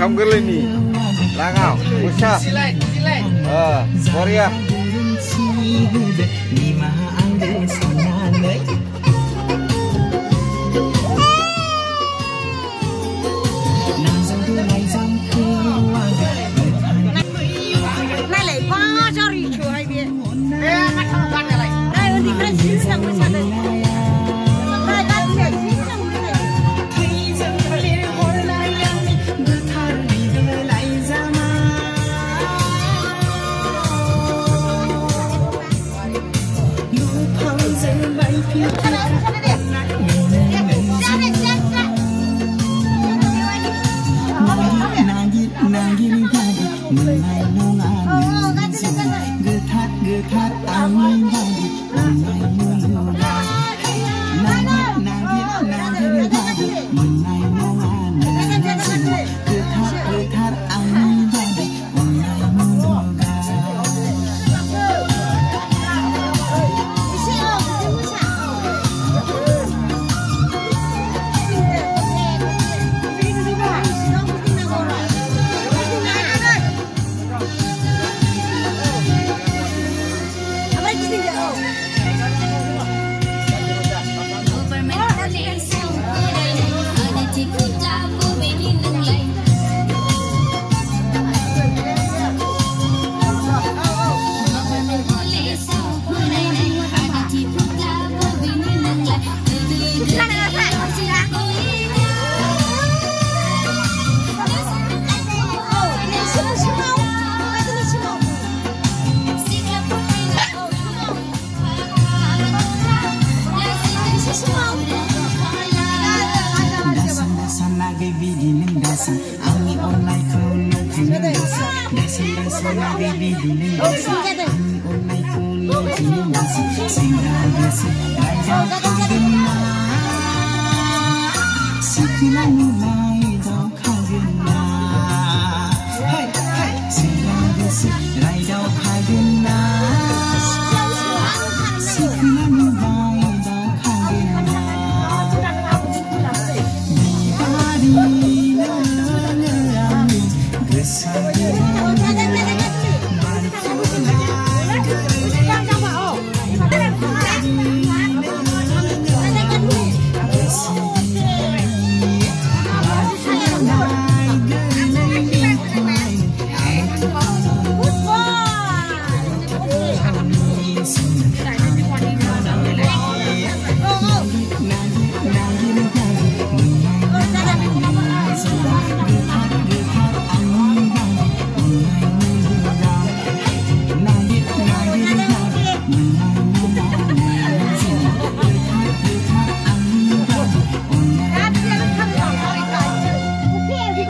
không gần lên đi, lang leni langau musa ah korea Này lấy quá cho rì chùa hay biết Ê, mắt không quan nhà lại. Manungan Getat-getat angin dasa Ami online kau nak kena dasa Dasa dasa lah Ami online kau nak Singa dasa Raja kau Sikila nilai